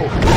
Oh!